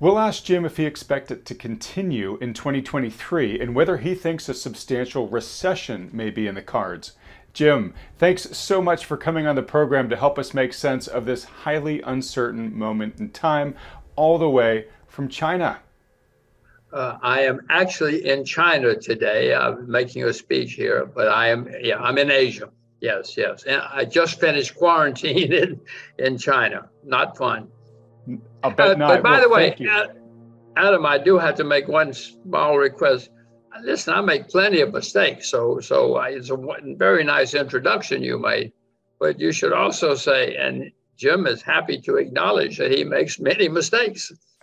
We'll ask Jim if he expects it to continue in 2023 and whether he thinks a substantial recession may be in the cards. Jim, thanks so much for coming on the program to help us make sense of this highly uncertain moment in time, all the way from China. Uh, I am actually in China today. I'm making a speech here, but I am, yeah, I'm in Asia. Yes, yes. And I just finished quarantine in, in China. Not fun. I'll bet uh, not. But by well, the way, Adam, I do have to make one small request. Listen, I make plenty of mistakes, so so I, it's a very nice introduction you made, but you should also say, and Jim is happy to acknowledge that he makes many mistakes.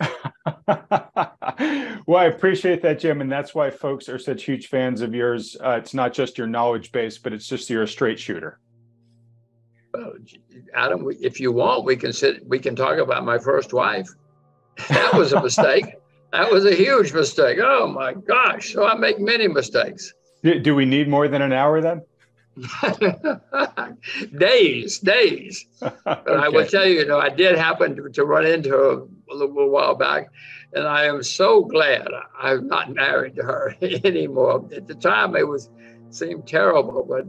well, I appreciate that, Jim, and that's why folks are such huge fans of yours. Uh, it's not just your knowledge base, but it's just you're a straight shooter. Well, Adam, if you want, we can sit. We can talk about my first wife. That was a mistake. that was a huge mistake. Oh my gosh! So I make many mistakes. Do we need more than an hour then? days, days. But okay. I will tell you, you know, I did happen to, to run into her a little while back, and I am so glad I'm not married to her anymore. At the time, it was seemed terrible, but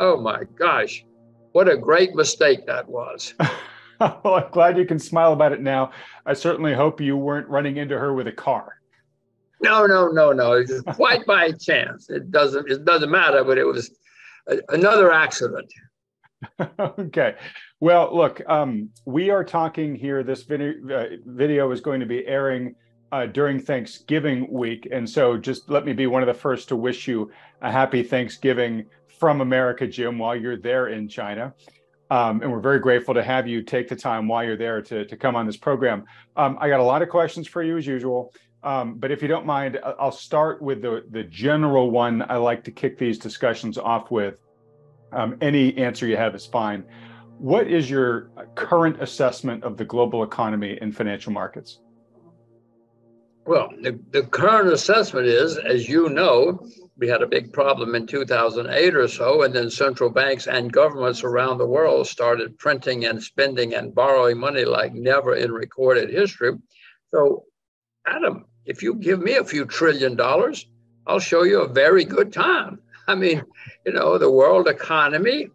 oh my gosh, what a great mistake that was. well, I'm glad you can smile about it now. I certainly hope you weren't running into her with a car. No, no, no, no. It's quite by chance. It doesn't. It doesn't matter. But it was a, another accident. okay. Well, look, um, we are talking here. This video, uh, video is going to be airing uh, during Thanksgiving week. And so just let me be one of the first to wish you a happy Thanksgiving from America, Jim, while you're there in China. Um, and we're very grateful to have you take the time while you're there to, to come on this program. Um, I got a lot of questions for you as usual. Um, but if you don't mind, I'll start with the, the general one I like to kick these discussions off with. Um, any answer you have is fine. What is your current assessment of the global economy and financial markets? Well, the, the current assessment is, as you know, we had a big problem in 2008 or so, and then central banks and governments around the world started printing and spending and borrowing money like never in recorded history. So, Adam, if you give me a few trillion dollars, I'll show you a very good time. I mean, you know, the world economy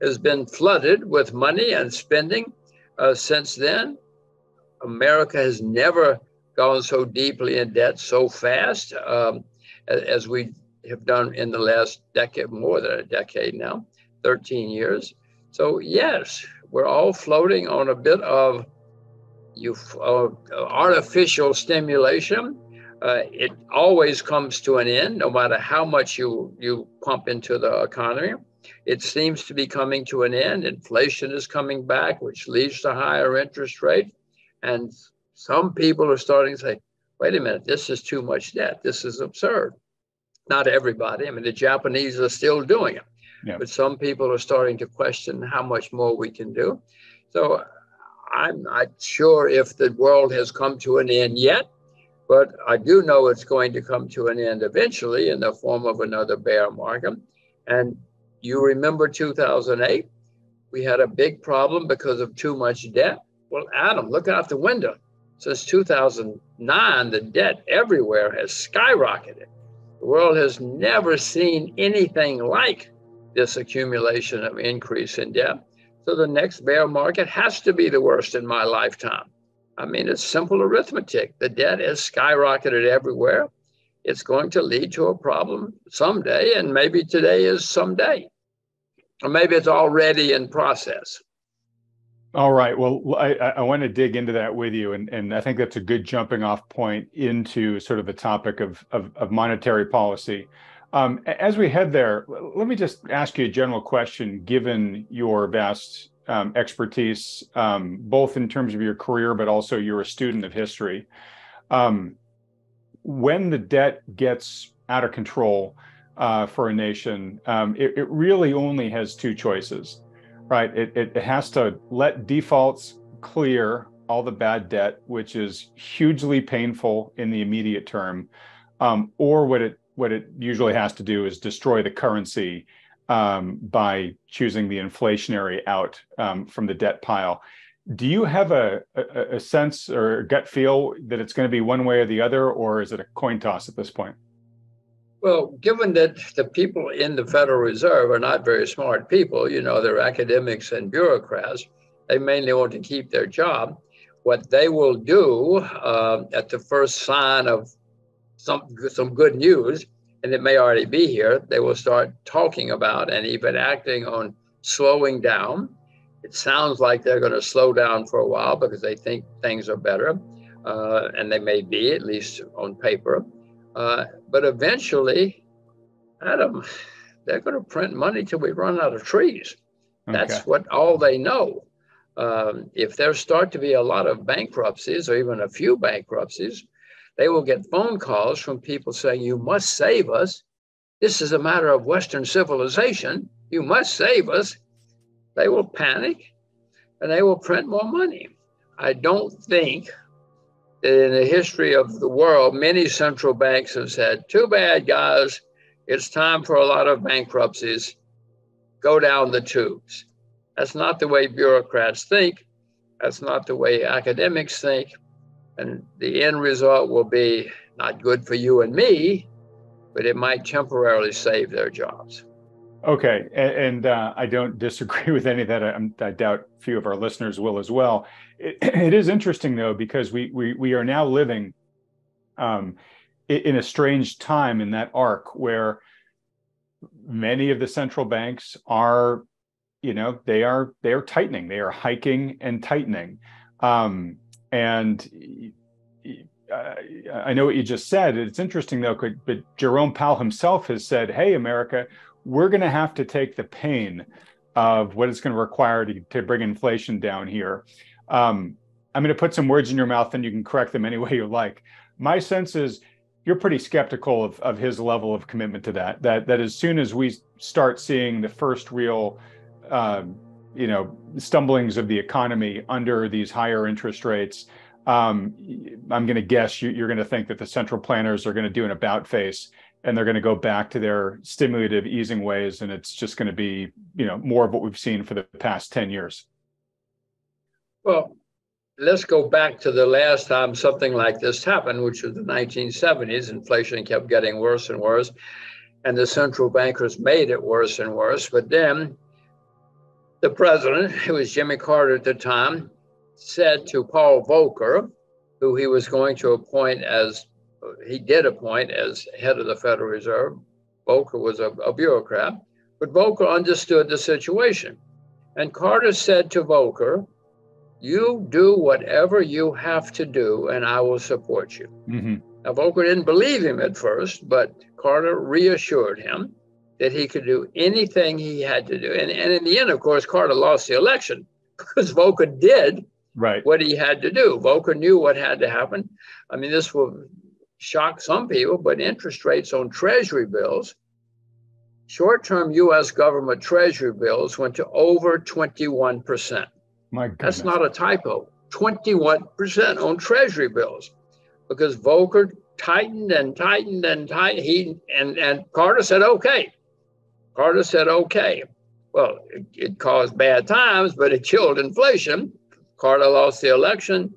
has been flooded with money and spending uh, since then. America has never gone so deeply in debt so fast um, as we have done in the last decade, more than a decade now, 13 years. So, yes, we're all floating on a bit of uh, artificial stimulation. Uh, it always comes to an end, no matter how much you, you pump into the economy. It seems to be coming to an end. Inflation is coming back, which leads to higher interest rate. And some people are starting to say, wait a minute, this is too much debt. This is absurd not everybody. I mean, the Japanese are still doing it, yeah. but some people are starting to question how much more we can do. So I'm not sure if the world has come to an end yet, but I do know it's going to come to an end eventually in the form of another bear market. And you remember 2008? We had a big problem because of too much debt. Well, Adam, look out the window. Since 2009, the debt everywhere has skyrocketed. The world has never seen anything like this accumulation of increase in debt. So the next bear market has to be the worst in my lifetime. I mean, it's simple arithmetic. The debt has skyrocketed everywhere. It's going to lead to a problem someday, and maybe today is someday. Or maybe it's already in process. All right. Well, I, I want to dig into that with you, and, and I think that's a good jumping off point into sort of the topic of, of, of monetary policy. Um, as we head there, let me just ask you a general question, given your vast um, expertise, um, both in terms of your career, but also you're a student of history. Um, when the debt gets out of control uh, for a nation, um, it, it really only has two choices right? It, it, it has to let defaults clear all the bad debt, which is hugely painful in the immediate term. Um, or what it what it usually has to do is destroy the currency um, by choosing the inflationary out um, from the debt pile. do you have a, a, a sense or gut feel that it's going to be one way or the other, or is it a coin toss at this point? Well, given that the people in the Federal Reserve are not very smart people, you know, they're academics and bureaucrats, they mainly want to keep their job. What they will do uh, at the first sign of some, some good news, and it may already be here, they will start talking about and even acting on slowing down. It sounds like they're going to slow down for a while because they think things are better, uh, and they may be, at least on paper. Uh, but eventually, Adam, they're going to print money till we run out of trees. Okay. That's what all they know. Um, if there start to be a lot of bankruptcies or even a few bankruptcies, they will get phone calls from people saying, You must save us. This is a matter of Western civilization. You must save us. They will panic and they will print more money. I don't think in the history of the world, many central banks have said, too bad, guys, it's time for a lot of bankruptcies. Go down the tubes. That's not the way bureaucrats think. That's not the way academics think. And the end result will be not good for you and me, but it might temporarily save their jobs. Okay, and, and uh, I don't disagree with any of that. I, I, doubt few of our listeners will as well. It, it is interesting though because we we we are now living um, in a strange time in that arc where many of the central banks are, you know, they are they are tightening, they are hiking and tightening, um, and. I know what you just said. It's interesting though, but Jerome Powell himself has said, "Hey, America, we're going to have to take the pain of what it's going to require to, to bring inflation down here. Um, I'm going to put some words in your mouth and you can correct them any way you like. My sense is you're pretty skeptical of, of his level of commitment to that, that, that as soon as we start seeing the first real, uh, you know, stumblings of the economy under these higher interest rates, um, I'm going to guess you, are going to think that the central planners are going to do an about face and they're going to go back to their stimulative easing ways and it's just going to be you know more of what we've seen for the past 10 years. Well let's go back to the last time something like this happened which was the 1970s inflation kept getting worse and worse and the central bankers made it worse and worse. But then the president it was jimmy carter at the time said to paul volcker who he was going to appoint as he did appoint as head of the Federal Reserve. Volcker was a, a bureaucrat, but Volcker understood the situation. And Carter said to Volcker, You do whatever you have to do, and I will support you. Mm-hmm. Now, Volcker didn't believe him at first, but Carter reassured him that he could do anything he had to do. And, and in the end, of course, Carter lost the election because Volcker did right. what he had to do. Volcker knew what had to happen. I mean, this will shock some people, but interest rates on treasury bills, short term US government treasury bills went to over 21%. My goodness. That's not a typo. 21% on treasury bills because Volcker tightened and tightened and tightened. He and, and Carter said, okay. Carter said, okay. Well, it, it caused bad times, but it killed inflation. Carter lost the election,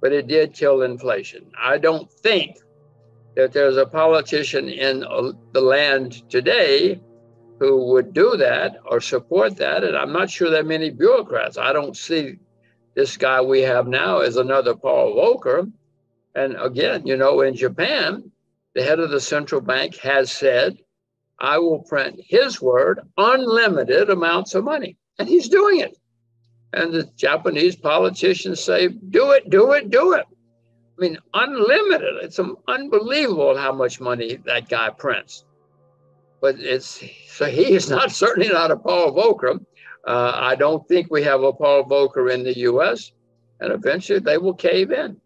but it did kill inflation. I don't think that there's a politician in uh, the land today who would do that or support that. And I'm not sure that many bureaucrats. I don't see this guy we have now as another Paul Volcker. And again, you know, in Japan, the head of the central bank has said, I will print his word, unlimited amounts of money. And he's doing it. And the Japanese politicians say, do it, do it, do it. I mean, unlimited. It's unbelievable how much money that guy prints. But it's so he is not certainly not a Paul Volcker. Uh, I don't think we have a Paul Volcker in the U.S. And eventually they will cave in.